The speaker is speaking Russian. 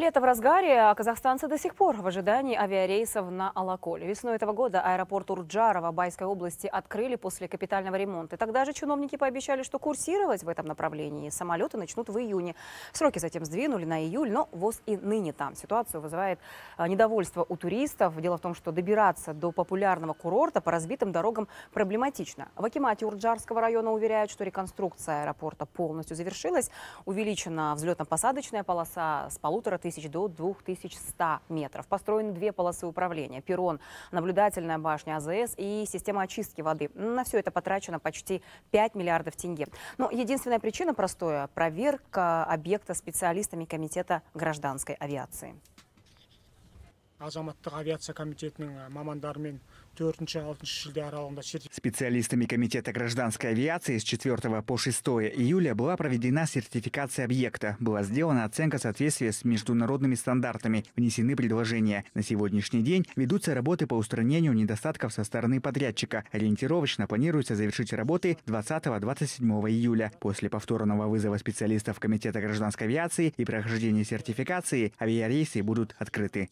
Лето в разгаре, а казахстанцы до сих пор в ожидании авиарейсов на Алаколе. Весной этого года аэропорт Урджарова Байской области открыли после капитального ремонта. Тогда же чиновники пообещали, что курсировать в этом направлении самолеты начнут в июне. Сроки затем сдвинули на июль, но ВОЗ и ныне там. Ситуацию вызывает а, недовольство у туристов. Дело в том, что добираться до популярного курорта по разбитым дорогам проблематично. В Акимате Урджарского района уверяют, что реконструкция аэропорта полностью завершилась. Увеличена взлетно-посадочная полоса с полутора тысяч тысяч до 2100 метров. Построены две полосы управления. Перрон, наблюдательная башня АЗС и система очистки воды. На все это потрачено почти 5 миллиардов тенге. Но единственная причина простая – проверка объекта специалистами Комитета гражданской авиации азаматтық авиация комитетінің мамандарымен төртінші алтыншы шілде аралығында Специалистами Комитета гражданской авиации с 4 по 6 июля была проведена сертификация объекта. Была сделана оценка соответствия с международными стандартами. Внесены предложения. На сегодняшний день ведутся работы по устранению недостатков со стороны подрядчика. Ориентировочно планируется завершить работы 20-27 июля. После повторного вызова специалистов Комитета гражданской авиации и прохождения сертификации авиарейсы будут открыты.